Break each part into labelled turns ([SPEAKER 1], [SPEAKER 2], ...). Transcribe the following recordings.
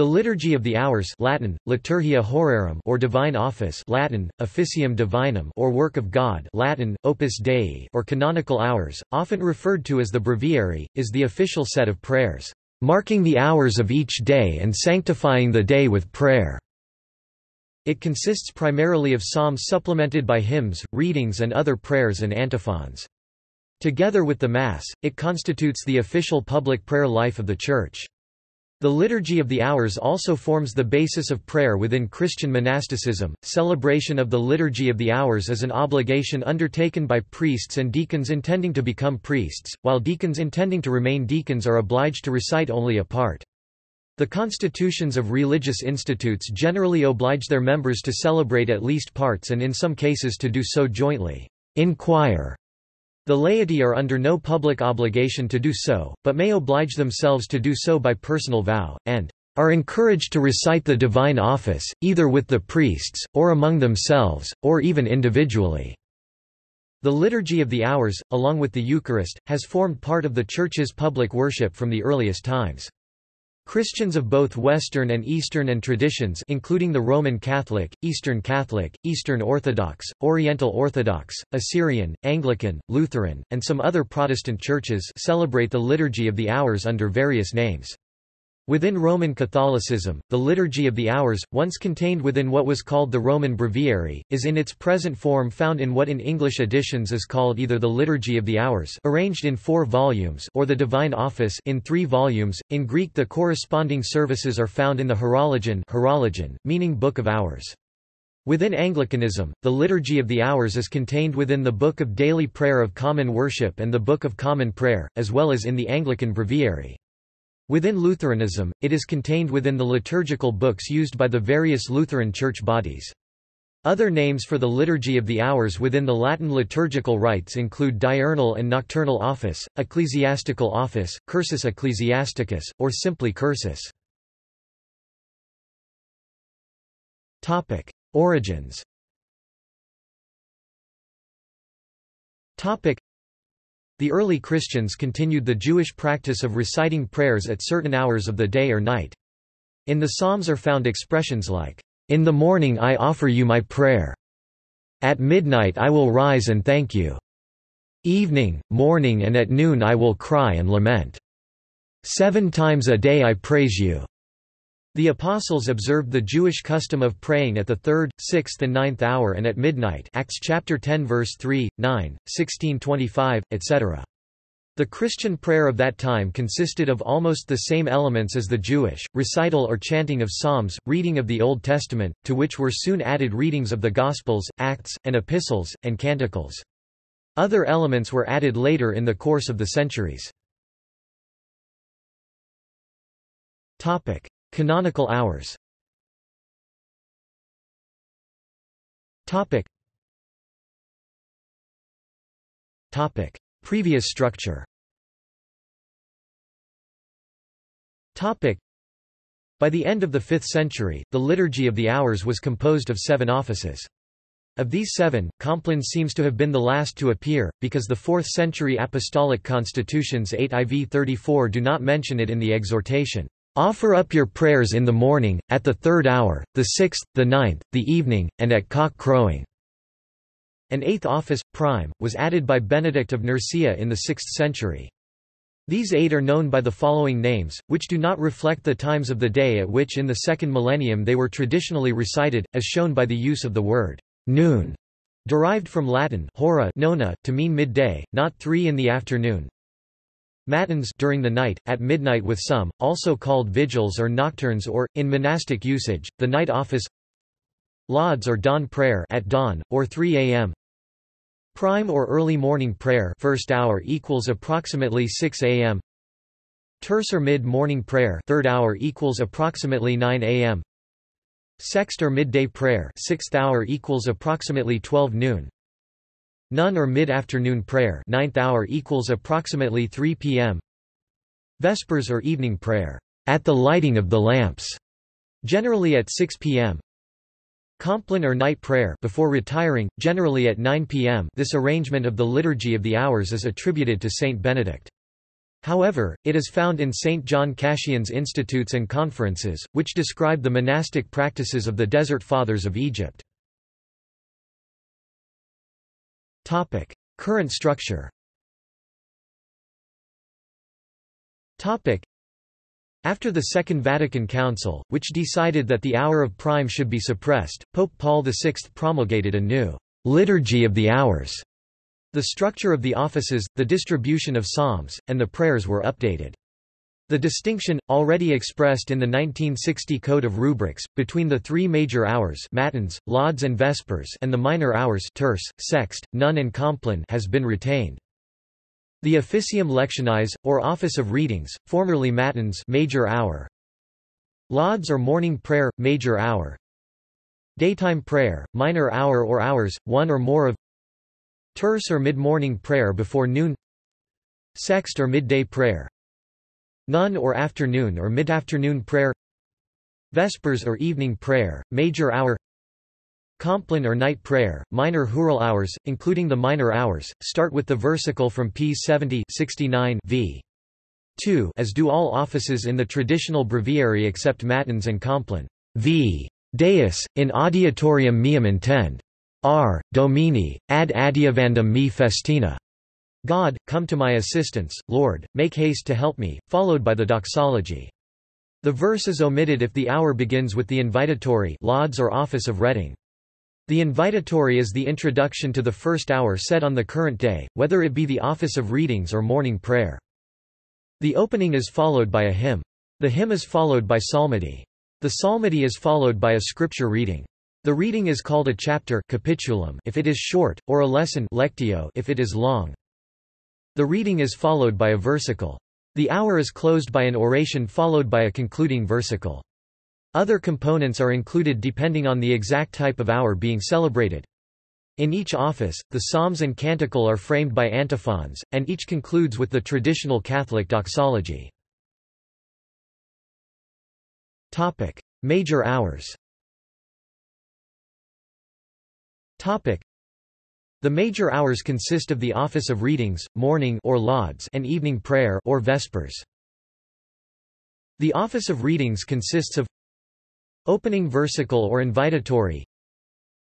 [SPEAKER 1] The Liturgy of the Hours Latin, Liturgia Horarum or Divine Office Latin, Officium Divinum or Work of God Latin, Opus Dei or Canonical Hours, often referred to as the Breviary, is the official set of prayers, "...marking the hours of each day and sanctifying the day with prayer." It consists primarily of psalms supplemented by hymns, readings and other prayers and antiphons. Together with the Mass, it constitutes the official public prayer life of the Church. The Liturgy of the Hours also forms the basis of prayer within Christian monasticism. Celebration of the Liturgy of the Hours is an obligation undertaken by priests and deacons intending to become priests, while deacons intending to remain deacons are obliged to recite only a part. The constitutions of religious institutes generally oblige their members to celebrate at least parts and in some cases to do so jointly. In choir the laity are under no public obligation to do so, but may oblige themselves to do so by personal vow, and are encouraged to recite the divine office, either with the priests, or among themselves, or even individually. The Liturgy of the Hours, along with the Eucharist, has formed part of the Church's public worship from the earliest times. Christians of both Western and Eastern and traditions including the Roman Catholic, Eastern Catholic, Eastern Orthodox, Oriental Orthodox, Assyrian, Anglican, Lutheran, and some other Protestant churches celebrate the Liturgy of the Hours under various names. Within Roman Catholicism, the Liturgy of the Hours, once contained within what was called the Roman Breviary, is in its present form found in what in English editions is called either the Liturgy of the Hours arranged in four volumes or the Divine Office in three volumes. In Greek the corresponding services are found in the Horologion, Horologion meaning Book of Hours. Within Anglicanism, the Liturgy of the Hours is contained within the Book of Daily Prayer of Common Worship and the Book of Common Prayer, as well as in the Anglican Breviary. Within Lutheranism, it is contained within the liturgical books used by the various Lutheran church bodies. Other names for the Liturgy of the Hours within the Latin liturgical rites include diurnal and nocturnal office, ecclesiastical office, cursus ecclesiasticus, or simply cursus. Origins the early Christians continued the Jewish practice of reciting prayers at certain hours of the day or night. In the Psalms are found expressions like, In the morning I offer you my prayer. At midnight I will rise and thank you. Evening, morning and at noon I will cry and lament. Seven times a day I praise you. The Apostles observed the Jewish custom of praying at the third, sixth and ninth hour and at midnight Acts chapter 10 verse 3, 9, 1625, etc. The Christian prayer of that time consisted of almost the same elements as the Jewish, recital or chanting of psalms, reading of the Old Testament, to which were soon added readings of the Gospels, Acts, and Epistles, and Canticles. Other elements were added later in the course of the centuries. Canonical hours Topic. Topic. Previous structure Topic. By the end of the 5th century, the Liturgy of the Hours was composed of seven offices. Of these seven, Compline seems to have been the last to appear, because the 4th century Apostolic Constitutions 8 IV 34 do not mention it in the exhortation. Offer up your prayers in the morning, at the third hour, the sixth, the ninth, the evening, and at cock crowing." An eighth office, prime, was added by Benedict of Nursia in the 6th century. These eight are known by the following names, which do not reflect the times of the day at which in the second millennium they were traditionally recited, as shown by the use of the word noon, derived from Latin hora nona, to mean midday, not three in the afternoon, Matins during the night, at midnight with some, also called vigils or nocturnes or, in monastic usage, the night office Lauds or dawn prayer at dawn, or 3 a.m. Prime or early morning prayer first hour equals approximately 6 a.m. Terce or mid-morning prayer third hour equals approximately 9 a.m. Sext or midday prayer sixth hour equals approximately 12 noon. None or mid-afternoon prayer ninth hour equals approximately 3 p.m. Vespers or evening prayer at the lighting of the lamps, generally at 6 p.m. Compline or night prayer before retiring, generally at 9 p.m. This arrangement of the Liturgy of the Hours is attributed to Saint Benedict. However, it is found in St. John Cassian's Institutes and Conferences, which describe the monastic practices of the Desert Fathers of Egypt. Current structure Topic. after the Second Vatican Council, which decided that the hour of prime should be suppressed, Pope Paul VI promulgated a new liturgy of the hours. The structure of the offices, the distribution of psalms, and the prayers were updated. The distinction, already expressed in the 1960 Code of Rubrics, between the three major hours matins, lauds and vespers and the minor hours terce, sext, none and compline has been retained. The Officium Lectionis, or Office of Readings, formerly Matins major hour. Lauds or morning prayer, major hour. Daytime prayer, minor hour or hours, one or more of Terce or mid-morning prayer before noon Sext or midday prayer None or afternoon or mid-afternoon prayer Vespers or evening prayer, major hour Compline or night prayer, minor hural hours, including the minor hours, start with the versicle from p. 70 69 v. 2 as do all offices in the traditional breviary except matins and compline. v. Deus, in adiutorium meum intend. R. Domine, ad adiuvandum me festina. God, come to my assistance, Lord, make haste to help me, followed by the doxology. The verse is omitted if the hour begins with the invitatory lauds or office of reading. The invitatory is the introduction to the first hour set on the current day, whether it be the office of readings or morning prayer. The opening is followed by a hymn. The hymn is followed by psalmody. The psalmody is followed by a scripture reading. The reading is called a chapter capitulum if it is short, or a lesson lectio if it is long. The reading is followed by a versicle. The hour is closed by an oration followed by a concluding versicle. Other components are included depending on the exact type of hour being celebrated. In each office, the psalms and canticle are framed by antiphons, and each concludes with the traditional Catholic doxology. Major hours The major hours consist of the office of readings, morning or lauds and evening prayer or vespers. The office of readings consists of Opening versicle or invitatory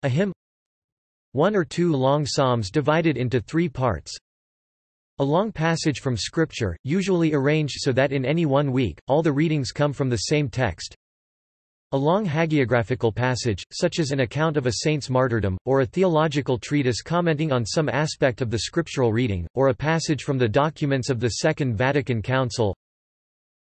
[SPEAKER 1] A hymn One or two long psalms divided into three parts A long passage from Scripture, usually arranged so that in any one week, all the readings come from the same text a long hagiographical passage, such as an account of a saint's martyrdom, or a theological treatise commenting on some aspect of the scriptural reading, or a passage from the documents of the Second Vatican Council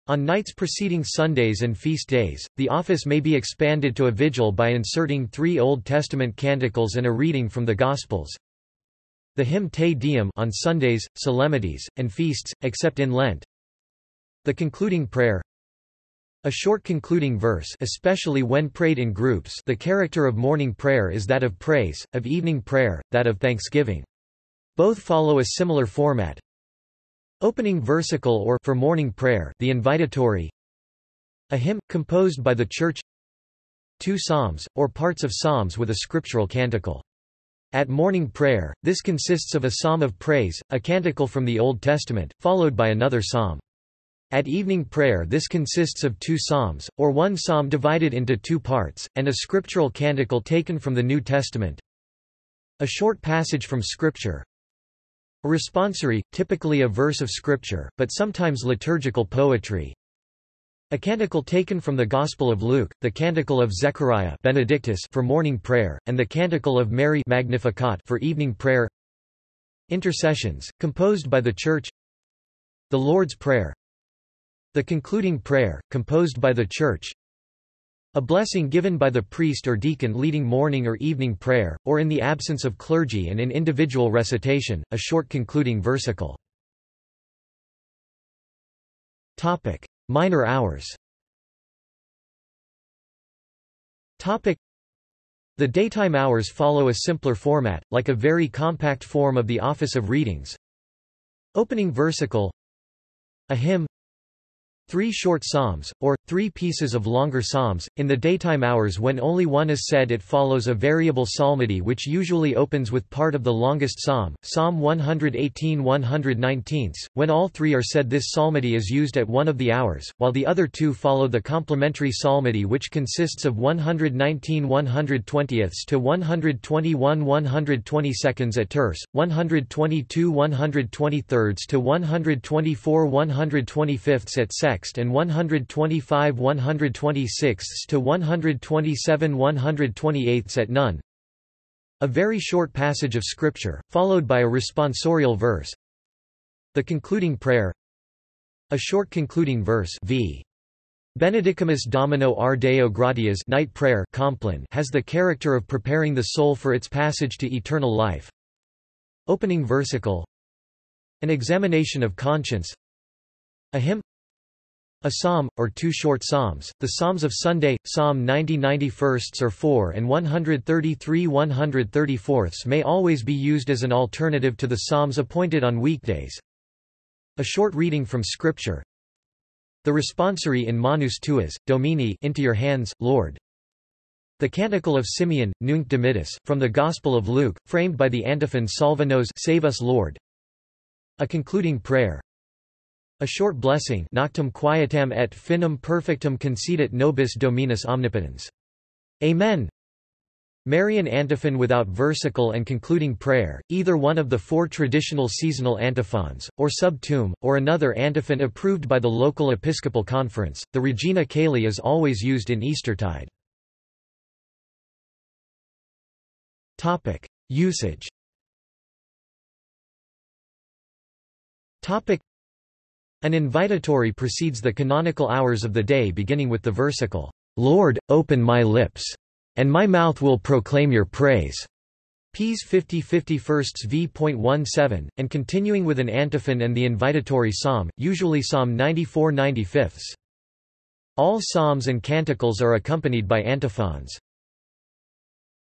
[SPEAKER 1] on nights preceding Sundays and feast days, the office may be expanded to a vigil by inserting three Old Testament canticles and a reading from the Gospels. The hymn Te Deum on Sundays, solemnities, and feasts, except in Lent. The concluding prayer a short concluding verse especially when prayed in groups the character of morning prayer is that of praise, of evening prayer, that of thanksgiving. Both follow a similar format, Opening versicle or for morning prayer, the invitatory. A hymn composed by the church. Two psalms or parts of psalms with a scriptural canticle. At morning prayer, this consists of a psalm of praise, a canticle from the Old Testament, followed by another psalm. At evening prayer this consists of two psalms, or one psalm divided into two parts, and a scriptural canticle taken from the New Testament. A short passage from Scripture, a responsory, typically a verse of scripture, but sometimes liturgical poetry. A canticle taken from the Gospel of Luke, the canticle of Zechariah Benedictus for morning prayer, and the canticle of Mary Magnificat for evening prayer. Intercessions, composed by the Church The Lord's Prayer The concluding prayer, composed by the Church a blessing given by the priest or deacon leading morning or evening prayer, or in the absence of clergy and in individual recitation, a short concluding versicle. Topic: Minor hours. Topic: The daytime hours follow a simpler format, like a very compact form of the office of readings. Opening versicle A hymn Three short psalms, or, three pieces of longer psalms, in the daytime hours when only one is said it follows a variable psalmody which usually opens with part of the longest psalm, Psalm 118 119 when all three are said this psalmody is used at one of the hours, while the other two follow the complementary psalmody which consists of 119 120 to 121 120 seconds at terce, 122 123 to 124 125 at sec text and 125 126 to 127 128 at none. A very short passage of scripture, followed by a responsorial verse. The concluding prayer. A short concluding verse v. Benedicamus Domino ar Deo gratias night prayer Compline has the character of preparing the soul for its passage to eternal life. Opening versicle An examination of conscience A hymn a psalm, or two short psalms, the Psalms of Sunday, Psalm 90 91st or 4 and 133 134ths may always be used as an alternative to the psalms appointed on weekdays. A short reading from Scripture The responsory in Manus Tuas, Domine into your hands, Lord. The Canticle of Simeon, Nunc Dimittis, from the Gospel of Luke, framed by the antiphon Salva nos Save us Lord. A concluding prayer a short blessing Noctem quietam et finem perfectum concedit nobis Dominus omnipotens. Amen. Marian antiphon without versicle and concluding prayer, either one of the four traditional seasonal antiphons, or sub tuum, or another antiphon approved by the local episcopal conference. The Regina Caeli is always used in Eastertide. Topic: Usage. Topic: an invitatory precedes the canonical hours of the day beginning with the versicle, "'Lord, open my lips, and my mouth will proclaim your praise' Ps 50 51st v.17, and continuing with an antiphon and the invitatory psalm, usually Psalm 94 95 All psalms and canticles are accompanied by antiphons.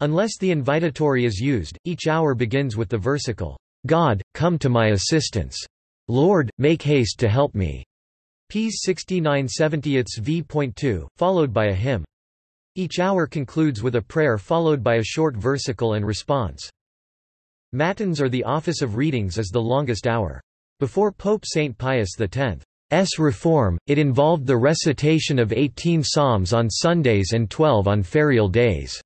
[SPEAKER 1] Unless the invitatory is used, each hour begins with the versicle, God, come to my assistance. Lord, make haste to help me. P 69 70 v.2, followed by a hymn. Each hour concludes with a prayer followed by a short versicle and response. Matins or the office of readings is the longest hour. Before Pope St. Pius X's reform, it involved the recitation of 18 psalms on Sundays and 12 on ferial days.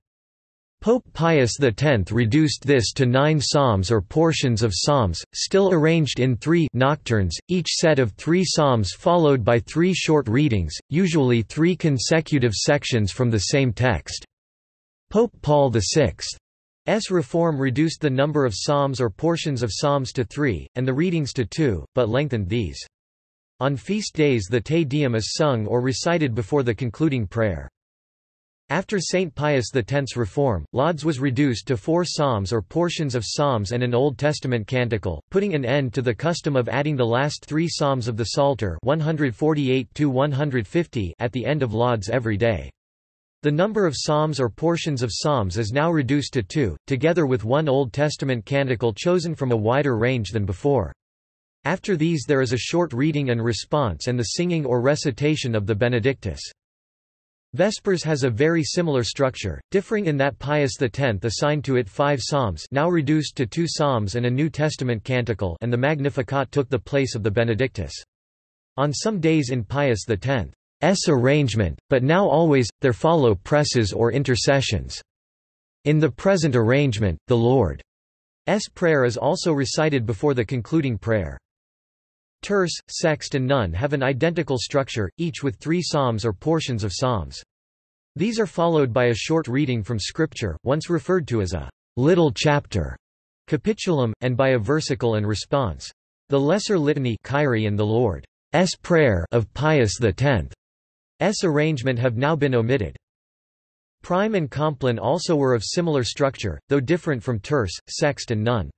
[SPEAKER 1] Pope Pius X reduced this to nine psalms or portions of psalms, still arranged in three nocturnes, each set of three psalms followed by three short readings, usually three consecutive sections from the same text. Pope Paul VI's reform reduced the number of psalms or portions of psalms to three, and the readings to two, but lengthened these. On feast days the Te Deum is sung or recited before the concluding prayer. After St. Pius X's reform, lauds was reduced to four psalms or portions of psalms and an Old Testament canticle, putting an end to the custom of adding the last three psalms of the Psalter 148 at the end of lauds every day. The number of psalms or portions of psalms is now reduced to two, together with one Old Testament canticle chosen from a wider range than before. After these there is a short reading and response and the singing or recitation of the Benedictus. Vespers has a very similar structure, differing in that Pius X assigned to it five psalms now reduced to two psalms and a New Testament canticle and the Magnificat took the place of the Benedictus. On some days in Pius X's arrangement, but now always, there follow preces or intercessions. In the present arrangement, the Lord's Prayer is also recited before the concluding prayer. Terce, sext and none have an identical structure, each with three psalms or portions of psalms. These are followed by a short reading from Scripture, once referred to as a little chapter, capitulum, and by a versicle and response. The Lesser Litany Kyrie and the Lord's Prayer of Pius X's arrangement have now been omitted. Prime and Compline also were of similar structure, though different from terce, sext and none.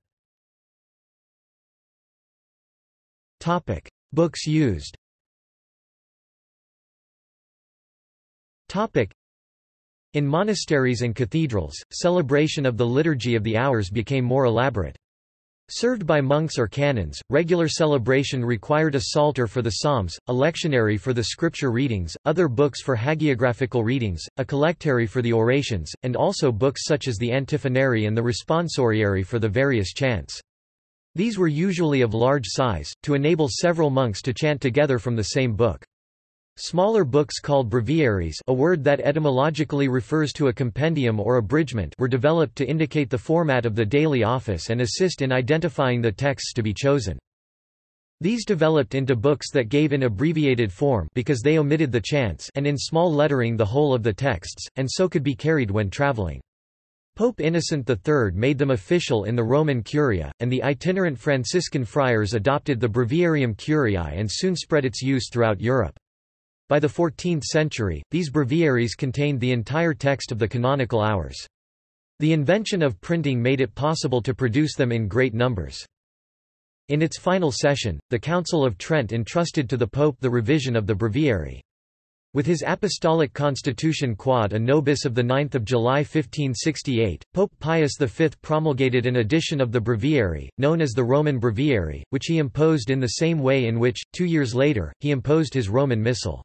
[SPEAKER 1] Topic: Books used. Topic: In monasteries and cathedrals, celebration of the Liturgy of the Hours became more elaborate. Served by monks or canons, regular celebration required a psalter for the psalms, a lectionary for the scripture readings, other books for hagiographical readings, a collectary for the orations, and also books such as the antiphonary and the responsoriary for the various chants. These were usually of large size, to enable several monks to chant together from the same book. Smaller books called breviaries a word that etymologically refers to a compendium or abridgment were developed to indicate the format of the daily office and assist in identifying the texts to be chosen. These developed into books that gave in abbreviated form because they omitted the chants and in small lettering the whole of the texts, and so could be carried when traveling. Pope Innocent III made them official in the Roman Curia, and the itinerant Franciscan friars adopted the Breviarium Curiae and soon spread its use throughout Europe. By the 14th century, these breviaries contained the entire text of the canonical hours. The invention of printing made it possible to produce them in great numbers. In its final session, the Council of Trent entrusted to the Pope the revision of the breviary. With his apostolic constitution Quod a Nobis of 9 July 1568, Pope Pius V promulgated an edition of the breviary, known as the Roman Breviary, which he imposed in the same way in which, two years later, he imposed his Roman Missal.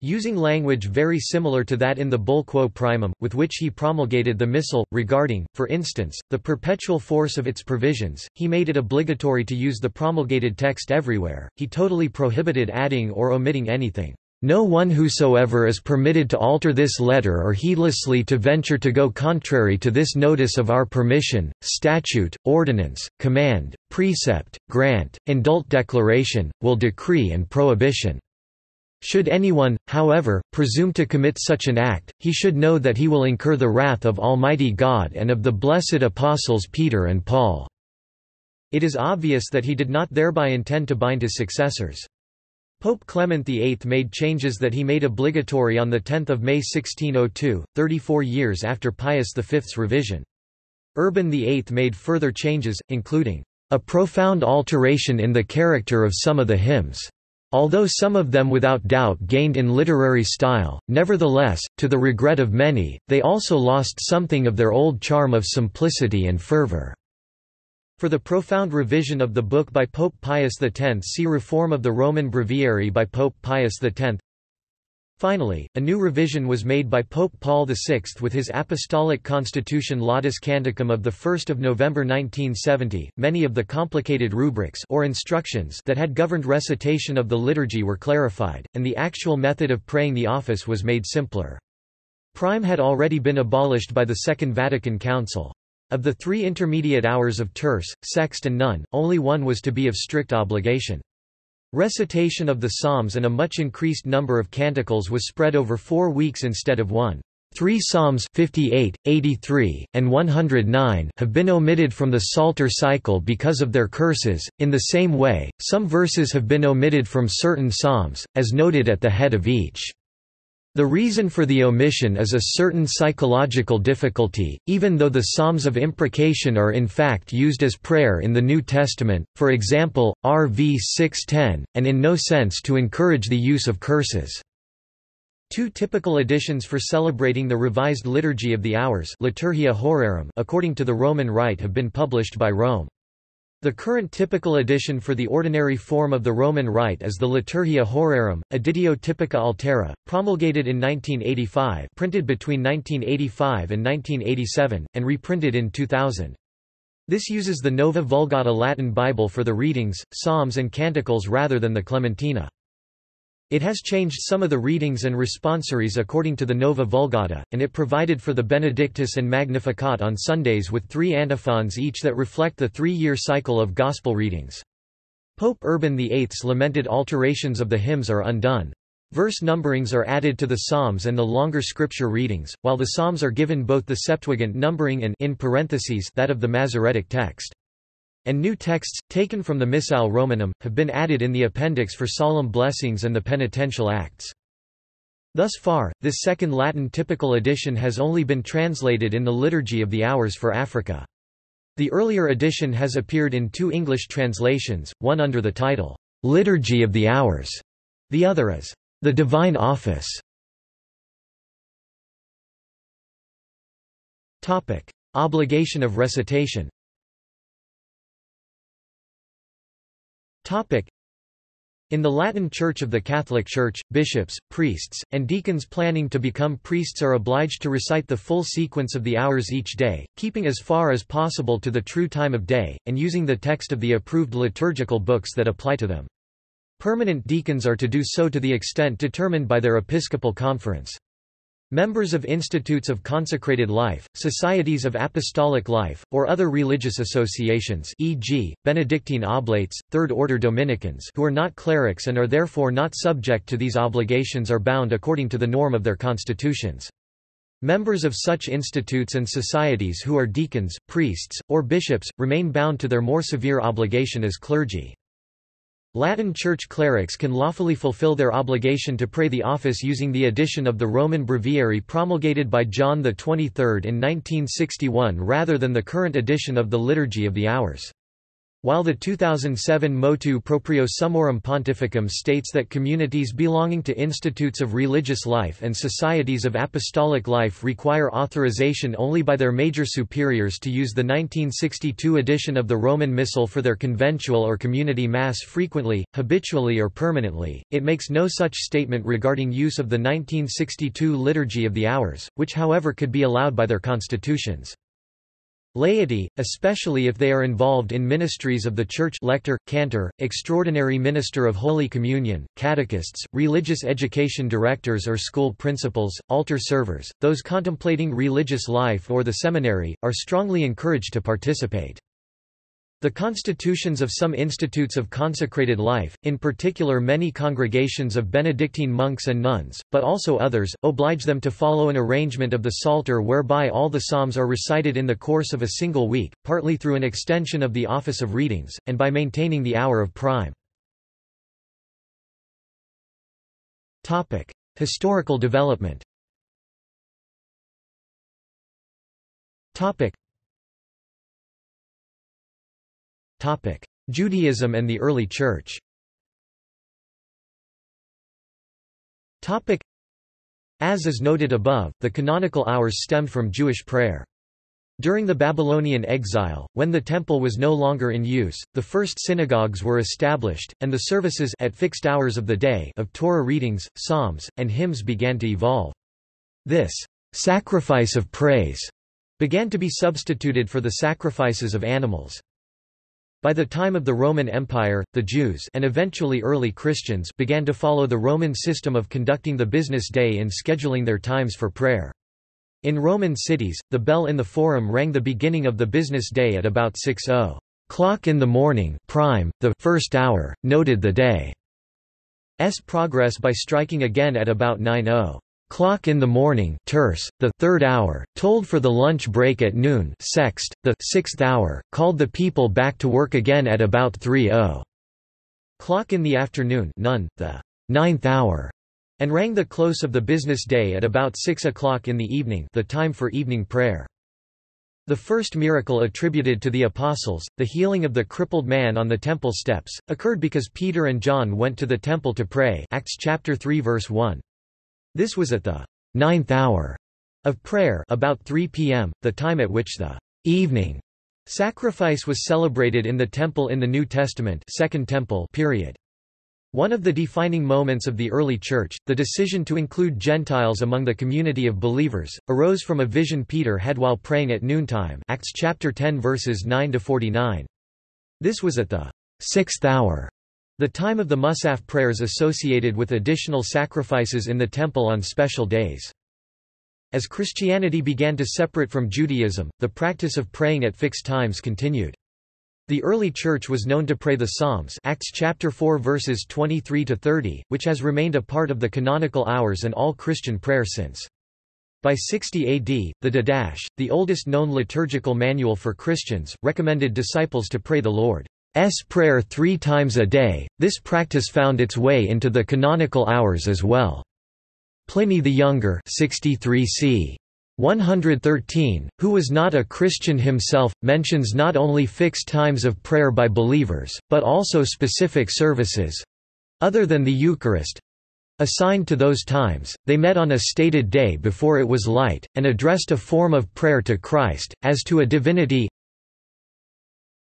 [SPEAKER 1] Using language very similar to that in the Bull Quo Primum, with which he promulgated the Missal, regarding, for instance, the perpetual force of its provisions, he made it obligatory to use the promulgated text everywhere, he totally prohibited adding or omitting anything. No one whosoever is permitted to alter this letter or heedlessly to venture to go contrary to this notice of our permission, statute, ordinance, command, precept, grant, indult declaration, will decree and prohibition. Should anyone, however, presume to commit such an act, he should know that he will incur the wrath of Almighty God and of the blessed apostles Peter and Paul." It is obvious that he did not thereby intend to bind his successors. Pope Clement VIII made changes that he made obligatory on 10 May 1602, 34 years after Pius V's revision. Urban VIII made further changes, including, "...a profound alteration in the character of some of the hymns." Although some of them without doubt gained in literary style, nevertheless, to the regret of many, they also lost something of their old charm of simplicity and fervor. For the profound revision of the book by Pope Pius X see Reform of the Roman Breviary by Pope Pius X Finally, a new revision was made by Pope Paul VI with his Apostolic Constitution Laudis Canticum of 1 November 1970. Many of the complicated rubrics or instructions that had governed recitation of the liturgy were clarified, and the actual method of praying the office was made simpler. Prime had already been abolished by the Second Vatican Council. Of the three intermediate hours of terce, sext and none, only one was to be of strict obligation. Recitation of the Psalms and a much increased number of canticles was spread over four weeks instead of one. Three Psalms 58, 83, and 109 have been omitted from the Psalter cycle because of their curses. In the same way, some verses have been omitted from certain Psalms, as noted at the head of each. The reason for the omission is a certain psychological difficulty, even though the Psalms of imprecation are in fact used as prayer in the New Testament, for example, RV 6.10, and in no sense to encourage the use of curses. Two typical editions for celebrating the revised Liturgy of the Hours Liturgia Horarum according to the Roman Rite have been published by Rome. The current typical edition for the ordinary form of the Roman Rite is the Liturgia Horarum, Editio Typica Altera, promulgated in 1985 printed between 1985 and 1987, and reprinted in 2000. This uses the Nova Vulgata Latin Bible for the readings, psalms and canticles rather than the Clementina. It has changed some of the readings and responsories according to the Nova Vulgata, and it provided for the Benedictus and Magnificat on Sundays with three antiphons each that reflect the three-year cycle of Gospel readings. Pope Urban VIII's lamented alterations of the hymns are undone. Verse numberings are added to the Psalms and the longer scripture readings, while the Psalms are given both the Septuagint numbering and in parentheses that of the Masoretic text and new texts, taken from the Missale Romanum, have been added in the appendix for solemn blessings and the penitential acts. Thus far, this second Latin typical edition has only been translated in the Liturgy of the Hours for Africa. The earlier edition has appeared in two English translations, one under the title, Liturgy of the Hours, the other as, The Divine Office. Obligation of recitation In the Latin Church of the Catholic Church, bishops, priests, and deacons planning to become priests are obliged to recite the full sequence of the hours each day, keeping as far as possible to the true time of day, and using the text of the approved liturgical books that apply to them. Permanent deacons are to do so to the extent determined by their episcopal conference. Members of institutes of consecrated life, societies of apostolic life, or other religious associations e.g., Benedictine Oblates, Third-Order Dominicans who are not clerics and are therefore not subject to these obligations are bound according to the norm of their constitutions. Members of such institutes and societies who are deacons, priests, or bishops, remain bound to their more severe obligation as clergy. Latin Church clerics can lawfully fulfill their obligation to pray the office using the edition of the Roman Breviary promulgated by John XXIII in 1961 rather than the current edition of the Liturgy of the Hours. While the 2007 Motu Proprio Summorum Pontificum states that communities belonging to institutes of religious life and societies of apostolic life require authorization only by their major superiors to use the 1962 edition of the Roman Missal for their conventual or community mass frequently, habitually or permanently, it makes no such statement regarding use of the 1962 Liturgy of the Hours, which however could be allowed by their constitutions. Laity, especially if they are involved in ministries of the Church lector, cantor, extraordinary minister of Holy Communion, catechists, religious education directors or school principals, altar servers, those contemplating religious life or the seminary, are strongly encouraged to participate. The constitutions of some institutes of consecrated life, in particular many congregations of Benedictine monks and nuns, but also others, oblige them to follow an arrangement of the Psalter whereby all the psalms are recited in the course of a single week, partly through an extension of the office of readings, and by maintaining the hour of prime. Historical development Judaism and the early Church As is noted above, the canonical hours stemmed from Jewish prayer. During the Babylonian exile, when the temple was no longer in use, the first synagogues were established, and the services at fixed hours of the day of Torah readings, psalms, and hymns began to evolve. This sacrifice of praise began to be substituted for the sacrifices of animals. By the time of the Roman Empire, the Jews and eventually early Christians began to follow the Roman system of conducting the business day in scheduling their times for prayer. In Roman cities, the bell in the forum rang the beginning of the business day at about 6 clock in the morning prime, the first hour, noted the day's progress by striking again at about 9 clock in the morning terce, the third hour, told for the lunch break at noon sext, the sixth hour, called the people back to work again at about 3 clock in the afternoon none, the ninth hour, and rang the close of the business day at about 6 o'clock in the evening the time for evening prayer. The first miracle attributed to the Apostles, the healing of the crippled man on the temple steps, occurred because Peter and John went to the temple to pray Acts chapter 3 verse 1. This was at the ninth hour of prayer about 3 p.m., the time at which the evening sacrifice was celebrated in the temple in the New Testament Second temple period. One of the defining moments of the early Church, the decision to include Gentiles among the community of believers, arose from a vision Peter had while praying at noontime Acts chapter 10 verses 9–49. This was at the sixth hour the time of the Musaf prayers associated with additional sacrifices in the temple on special days. As Christianity began to separate from Judaism, the practice of praying at fixed times continued. The early church was known to pray the Psalms Acts chapter 4 verses 23 to 30, which has remained a part of the canonical hours and all Christian prayer since. By 60 AD, the Didache, the oldest known liturgical manual for Christians, recommended disciples to pray the Lord. S prayer three times a day, this practice found its way into the canonical hours as well. Pliny the Younger 63 c. 113, who was not a Christian himself, mentions not only fixed times of prayer by believers, but also specific services—other than the Eucharist, assigned to those times, they met on a stated day before it was light, and addressed a form of prayer to Christ, as to a divinity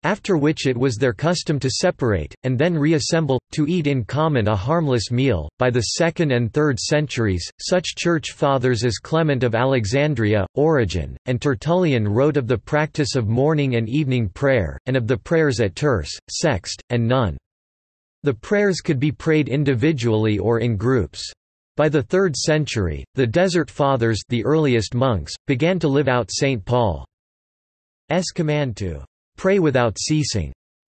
[SPEAKER 1] after which it was their custom to separate, and then reassemble, to eat in common a harmless meal. By the 2nd and 3rd centuries, such church fathers as Clement of Alexandria, Origen, and Tertullian wrote of the practice of morning and evening prayer, and of the prayers at terce, sext, and none. The prayers could be prayed individually or in groups. By the 3rd century, the Desert Fathers the earliest monks, began to live out St. Paul's command to Pray without ceasing.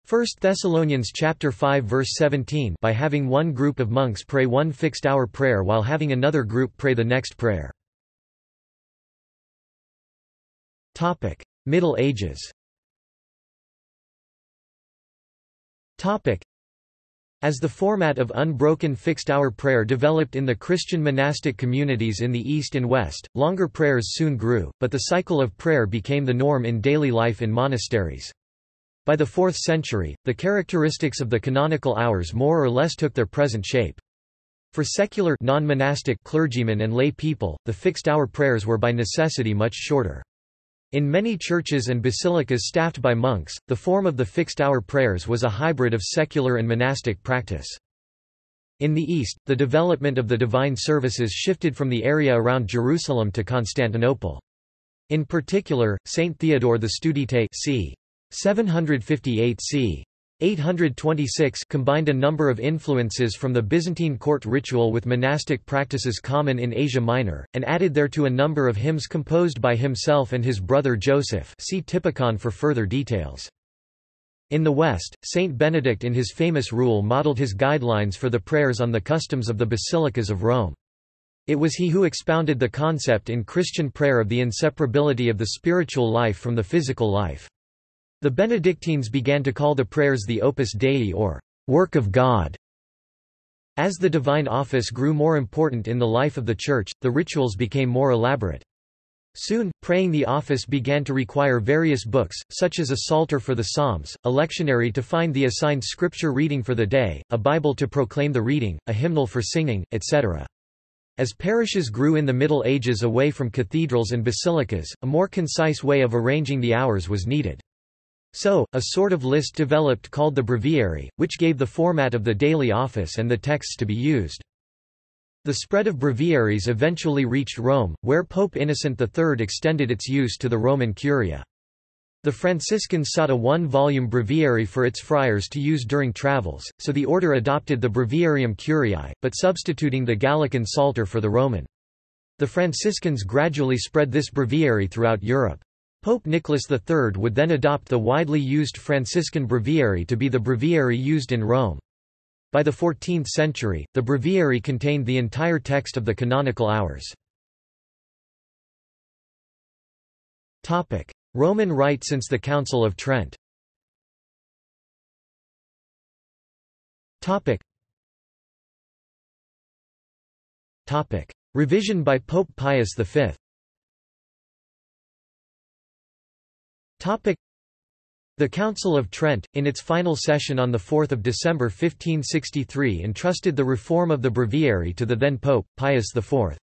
[SPEAKER 1] 1 Thessalonians chapter 5 verse 17 by having one group of monks pray one fixed hour prayer while having another group pray the next prayer. Topic: Middle Ages. Topic: As the format of unbroken fixed-hour prayer developed in the Christian monastic communities in the East and West, longer prayers soon grew, but the cycle of prayer became the norm in daily life in monasteries. By the 4th century, the characteristics of the canonical hours more or less took their present shape. For secular non-monastic clergymen and lay people, the fixed-hour prayers were by necessity much shorter. In many churches and basilicas staffed by monks, the form of the fixed-hour prayers was a hybrid of secular and monastic practice. In the East, the development of the divine services shifted from the area around Jerusalem to Constantinople. In particular, Saint Theodore the Studite c. 758 c. 826 combined a number of influences from the Byzantine court ritual with monastic practices common in Asia Minor, and added thereto a number of hymns composed by himself and his brother Joseph see Typicon for further details. In the West, Saint Benedict in his famous rule modeled his guidelines for the prayers on the customs of the basilicas of Rome. It was he who expounded the concept in Christian prayer of the inseparability of the spiritual life from the physical life. The Benedictines began to call the prayers the Opus Dei or work of God. As the divine office grew more important in the life of the Church, the rituals became more elaborate. Soon, praying the office began to require various books, such as a psalter for the Psalms, a lectionary to find the assigned scripture reading for the day, a Bible to proclaim the reading, a hymnal for singing, etc. As parishes grew in the Middle Ages away from cathedrals and basilicas, a more concise way of arranging the hours was needed. So, a sort of list developed called the breviary, which gave the format of the daily office and the texts to be used. The spread of breviaries eventually reached Rome, where Pope Innocent III extended its use to the Roman Curia. The Franciscans sought a one-volume breviary for its friars to use during travels, so the order adopted the Breviarium Curiae, but substituting the Gallican Psalter for the Roman. The Franciscans gradually spread this breviary throughout Europe. Pope Nicholas III would then adopt the widely used Franciscan breviary to be the breviary used in Rome. By the 14th century, the breviary contained the entire text of the canonical hours. Roman Rite since the Council of Trent. Revision by Pope Pius V The Council of Trent, in its final session on 4 December 1563 entrusted the reform of the breviary to the then Pope, Pius IV.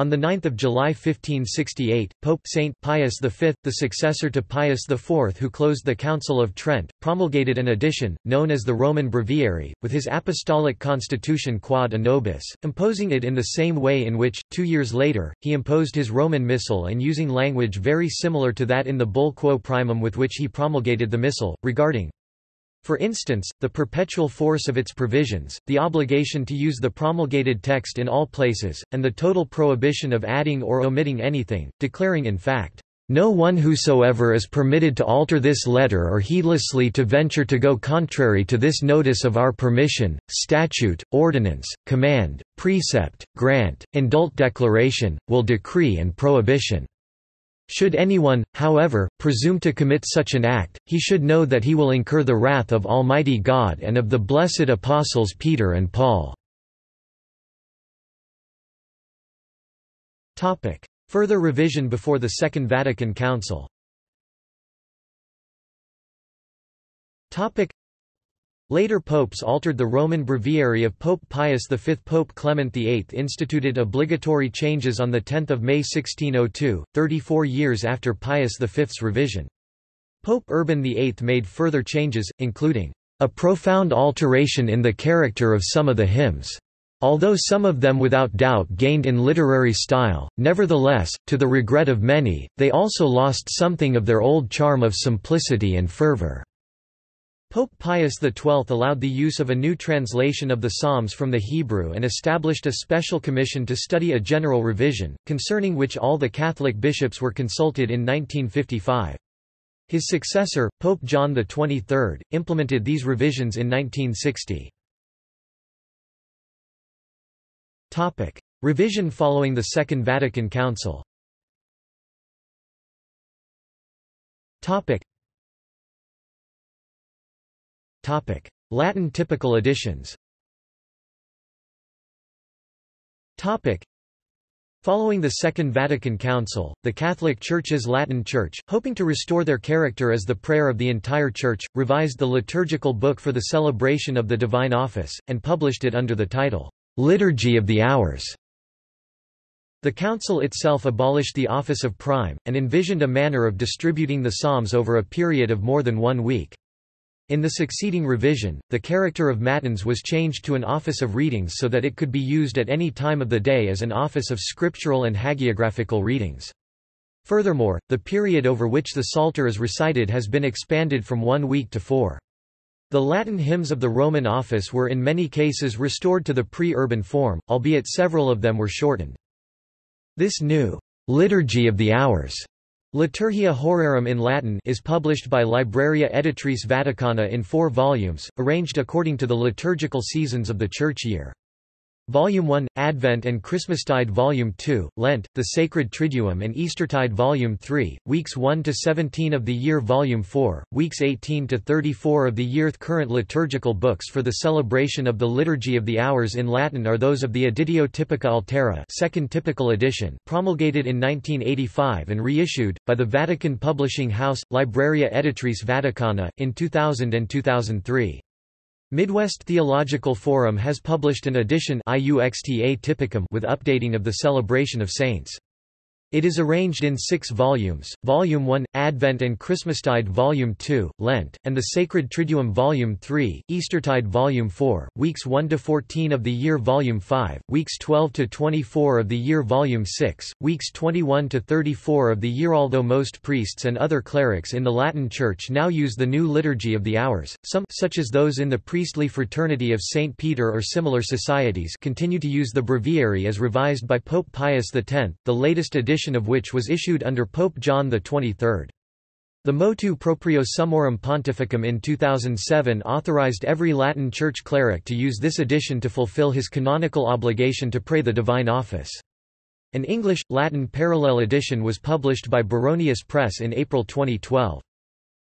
[SPEAKER 1] On 9 July 1568, Pope Saint Pius V, the successor to Pius IV who closed the Council of Trent, promulgated an edition, known as the Roman Breviary, with his apostolic constitution Quod a Nobis, imposing it in the same way in which, two years later, he imposed his Roman Missal and using language very similar to that in the Bull Quo Primum with which he promulgated the Missal, regarding for instance, the perpetual force of its provisions, the obligation to use the promulgated text in all places, and the total prohibition of adding or omitting anything, declaring in fact, "...no one whosoever is permitted to alter this letter or heedlessly to venture to go contrary to this notice of our permission, statute, ordinance, command, precept, grant, indult declaration, will decree and prohibition." Should anyone, however, presume to commit such an act, he should know that he will incur the wrath of Almighty God and of the blessed apostles Peter and Paul. Further revision before the Second Vatican Council Later popes altered the Roman breviary of Pope Pius V. Pope Clement VIII instituted obligatory changes on 10 May 1602, 34 years after Pius V's revision. Pope Urban VIII made further changes, including a profound alteration in the character of some of the hymns. Although some of them without doubt gained in literary style, nevertheless, to the regret of many, they also lost something of their old charm of simplicity and fervor. Pope Pius XII allowed the use of a new translation of the Psalms from the Hebrew and established a special commission to study a general revision, concerning which all the Catholic bishops were consulted in 1955. His successor, Pope John XXIII, implemented these revisions in 1960. Topic. Revision following the Second Vatican Council Topic. Latin typical editions Topic. Following the Second Vatican Council, the Catholic Church's Latin Church, hoping to restore their character as the prayer of the entire Church, revised the liturgical book for the celebration of the Divine Office, and published it under the title, Liturgy of the Hours. The council itself abolished the office of prime, and envisioned a manner of distributing the psalms over a period of more than one week. In the succeeding revision, the character of matins was changed to an office of readings so that it could be used at any time of the day as an office of scriptural and hagiographical readings. Furthermore, the period over which the Psalter is recited has been expanded from one week to four. The Latin hymns of the Roman office were in many cases restored to the pre-urban form, albeit several of them were shortened. This new «liturgy of the hours» Liturgia Horarum in Latin is published by Libreria Editrice Vaticana in four volumes, arranged according to the liturgical seasons of the church year. Volume 1, Advent and Christmastide Volume 2, Lent, the Sacred Triduum and Eastertide Volume 3, Weeks 1 to 17 of the year Volume 4, Weeks 18 to 34 of the year Current liturgical books for the celebration of the Liturgy of the Hours in Latin are those of the Editio Typica Altera second typical edition, promulgated in 1985 and reissued, by the Vatican Publishing House, Libreria Editrice Vaticana, in 2000 and 2003. Midwest Theological Forum has published an edition IUXTA Typicam with updating of the celebration of saints. It is arranged in six volumes, Volume 1, Advent and Christmastide Volume 2, Lent, and the Sacred Triduum Volume 3, Eastertide Volume 4, Weeks 1–14 of the year Volume 5, Weeks 12–24 of the year Volume 6, Weeks 21–34 of the year Although most priests and other clerics in the Latin Church now use the new Liturgy of the Hours, some such as those in the priestly fraternity of St. Peter or similar societies continue to use the breviary as revised by Pope Pius X, the latest edition edition of which was issued under Pope John XXIII. The Motu Proprio Summorum Pontificum in 2007 authorized every Latin Church cleric to use this edition to fulfill his canonical obligation to pray the divine office. An English, Latin parallel edition was published by Baronius Press in April 2012.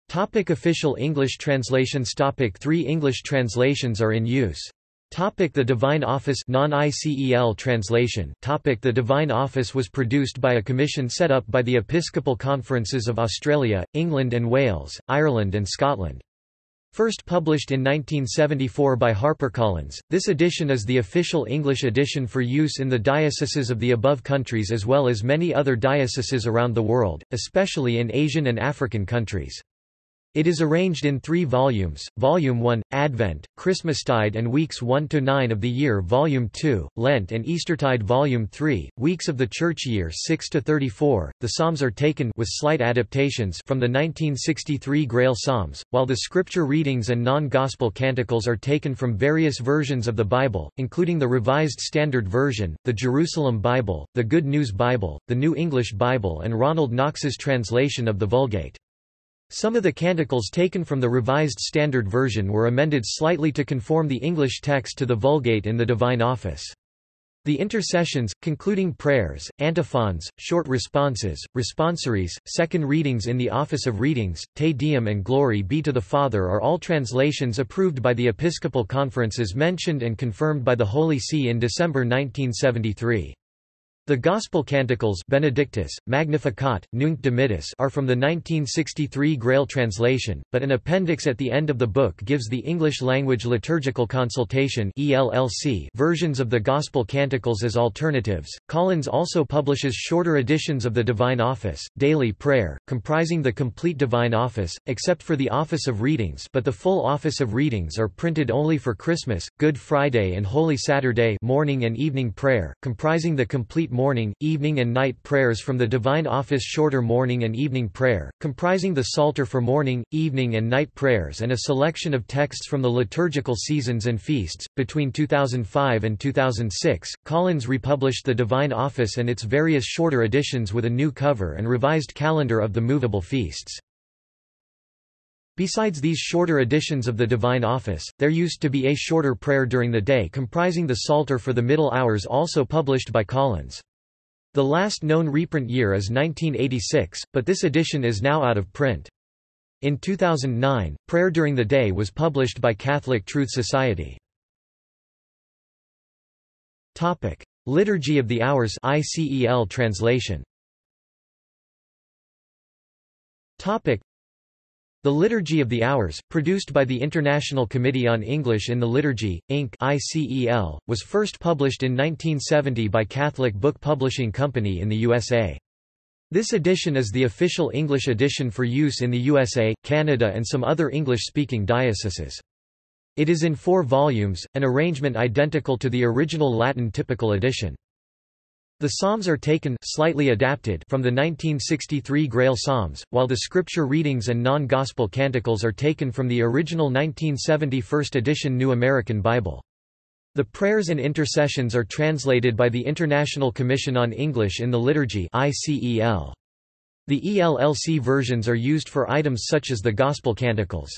[SPEAKER 1] Topic official English translations Topic Three English translations are in use. Topic the Divine Office non-ICEL translation Topic The Divine Office was produced by a commission set up by the Episcopal Conferences of Australia, England and Wales, Ireland and Scotland. First published in 1974 by HarperCollins, this edition is the official English edition for use in the dioceses of the above countries as well as many other dioceses around the world, especially in Asian and African countries. It is arranged in three volumes, Volume 1, Advent, Christmastide and Weeks 1–9 of the year Volume 2, Lent and Eastertide Volume 3, Weeks of the Church Year 6–34. The Psalms are taken with slight adaptations from the 1963 Grail Psalms, while the scripture readings and non-gospel canticles are taken from various versions of the Bible, including the Revised Standard Version, the Jerusalem Bible, the Good News Bible, the New English Bible and Ronald Knox's translation of the Vulgate. Some of the canticles taken from the Revised Standard Version were amended slightly to conform the English text to the Vulgate in the Divine Office. The intercessions, concluding prayers, antiphons, short responses, responsories, second readings in the Office of Readings, Te Deum and Glory be to the Father are all translations approved by the Episcopal Conferences mentioned and confirmed by the Holy See in December 1973. The Gospel Canticles Benedictus, Magnificat, Nunc Dimittis are from the 1963 Grail translation, but an appendix at the end of the book gives the English-language liturgical consultation ELLC versions of the Gospel Canticles as alternatives. Collins also publishes shorter editions of the Divine Office, Daily Prayer, comprising the complete Divine Office, except for the Office of Readings but the full Office of Readings are printed only for Christmas, Good Friday and Holy Saturday morning and evening prayer, comprising the complete morning, evening and night prayers from the Divine Office Shorter Morning and Evening Prayer, comprising the Psalter for morning, evening and night prayers and a selection of texts from the liturgical seasons and feasts. Between 2005 and 2006, Collins republished the Divine Office and its various shorter editions with a new cover and revised calendar of the movable feasts. Besides these shorter editions of the Divine Office, there used to be a shorter prayer during the day comprising the Psalter for the Middle Hours also published by Collins. The last known reprint year is 1986, but this edition is now out of print. In 2009, Prayer During the Day was published by Catholic Truth Society. Topic: Liturgy of the Hours ICEL translation the Liturgy of the Hours, produced by the International Committee on English in the Liturgy, Inc. ICEL, was first published in 1970 by Catholic Book Publishing Company in the USA. This edition is the official English edition for use in the USA, Canada and some other English-speaking dioceses. It is in four volumes, an arrangement identical to the original Latin typical edition. The Psalms are taken slightly adapted from the 1963 Grail Psalms, while the scripture readings and non-gospel canticles are taken from the original 1970 first edition New American Bible. The prayers and intercessions are translated by the International Commission on English in the Liturgy. The ELLC versions are used for items such as the Gospel Canticles.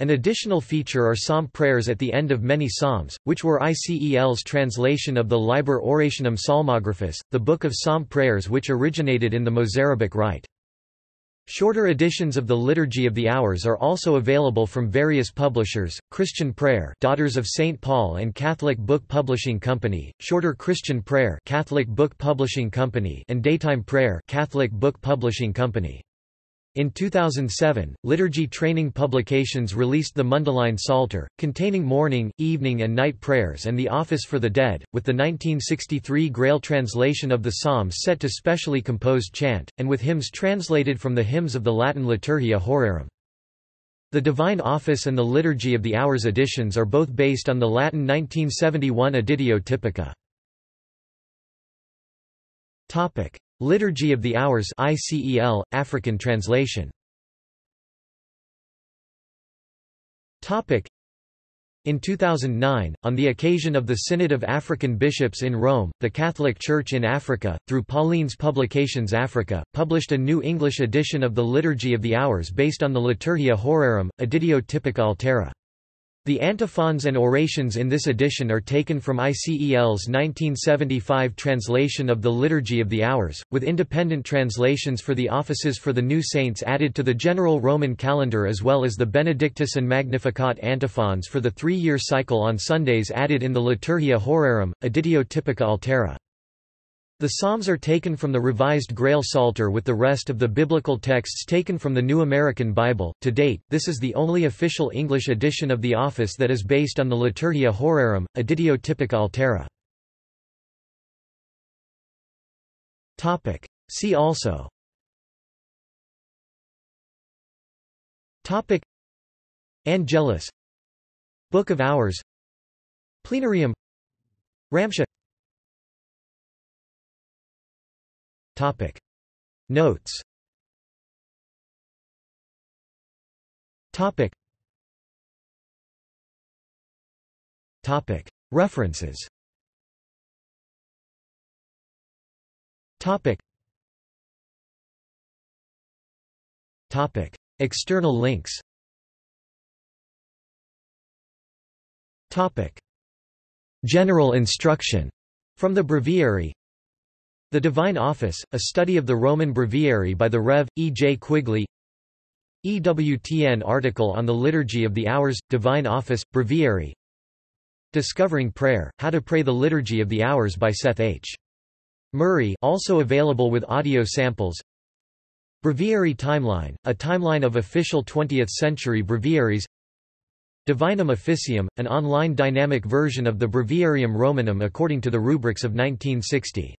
[SPEAKER 1] An additional feature are psalm prayers at the end of many psalms, which were ICEL's translation of the Liber Orationum Psalmographus, the book of psalm prayers which originated in the Mozarabic rite. Shorter editions of the Liturgy of the Hours are also available from various publishers, Christian Prayer Daughters of St. Paul and Catholic Book Publishing Company, Shorter Christian Prayer Catholic Book Publishing Company and Daytime Prayer Catholic Book Publishing Company. In 2007, Liturgy Training Publications released the Mundelein Psalter, containing morning, evening and night prayers and the Office for the Dead, with the 1963 Grail translation of the Psalms set to specially composed chant, and with hymns translated from the hymns of the Latin Liturgia Horarum. The Divine Office and the Liturgy of the Hours editions are both based on the Latin 1971 Editio Typica. Liturgy of the Hours ICEL, African translation in 2009, on the occasion of the Synod of African Bishops in Rome, the Catholic Church in Africa, through Pauline's Publications Africa, published a new English edition of the Liturgy of the Hours based on the Liturgia Horarum, Editio Typica Altera. The antiphons and orations in this edition are taken from ICEL's 1975 translation of the Liturgy of the Hours, with independent translations for the offices for the new saints added to the general Roman calendar as well as the Benedictus and Magnificat antiphons for the three-year cycle on Sundays added in the Liturgia Horarum, Editio Typica Altera. The Psalms are taken from the Revised Grail Psalter with the rest of the biblical texts taken from the New American Bible. To date, this is the only official English edition of the office that is based on the Liturgia Horarum, Editio Typica Altera. Topic. See also Topic Angelus Book of Hours Plenarium Ramsha Topic. Notes Topic. Topic. References Topic. Topic. External links Topic. General instruction from the Breviary the Divine Office, a study of the Roman Breviary by the Rev. E. J. Quigley EWTN article on the Liturgy of the Hours, Divine Office, Breviary Discovering Prayer, How to Pray the Liturgy of the Hours by Seth H. Murray also available with audio samples Breviary Timeline, a timeline of official 20th-century breviaries Divinum Officium, an online dynamic version of the Breviarium Romanum according to the rubrics of 1960